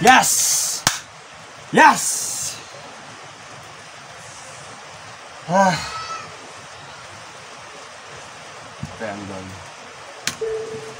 Yes! Yes! Ah. Okay, I'm done.